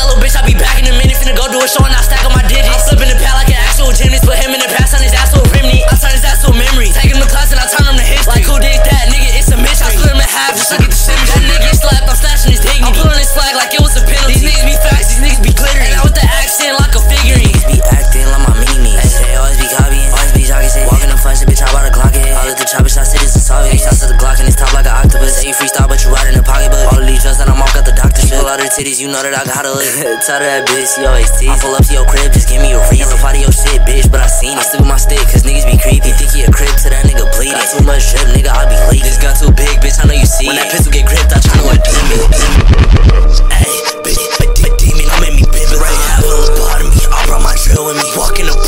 that little bitch I'll be back in a minute. Finna go do a show and I stack on my digits. I'm flipping the pad like an actual gymnast. Put him in the past on his ass to a remney. I turn his ass memory. Take him to class and I turn him to history. Like who did that? Nigga, slapped. I'm stashing his dignity. I'm pulling his flag like it was a penalty. These niggas be facts. These niggas be her titties, you know that I got her lick. Tired of that bitch, she always tease. I pull up to your crib, just give me a reason. Reply to your shit, bitch, but I seen it. I stick with my stick, cause niggas be creepy. Think he a crib to that nigga bleeding. Got too much drip, nigga, I be leaking. This gun too big, bitch, I know you see When that pistol get gripped, I tryna what demon. Ayy, bitch, a demon, don't make me pivot. Right, have a lobotomy. I brought my drill with me. Walk in the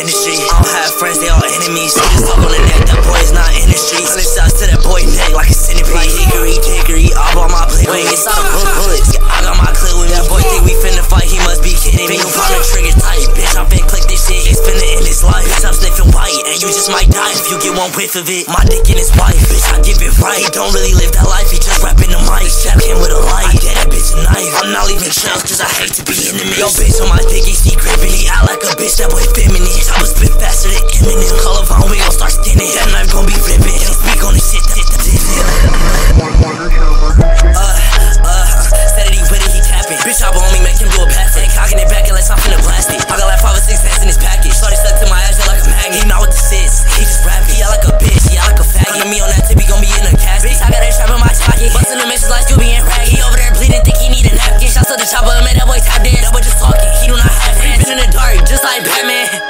industry. I don't have friends, they all enemies. Talk on the neck, that boy is not in the streets. Hundred shots to that boy neck like a centipede. Like hickory, dickory, I bought my plate. Wait, it's all the bullets. I got my clip with me. That boy think we finna fight, he must be kidding me. Finger on the trigger tight, bitch. I'm finna click this shit. It's finna end this life. Bitch, I'm sniffing white, and you just might die if you get one whiff of it. My dick in his wife, bitch. I give it right. Don't really live that life, I'm not leaving trails, cause I hate to be in the mix. Yo, bitch, on my dick, he. He act like a bitch, that boy feminine. I was spit faster than Eminem. just like Batman.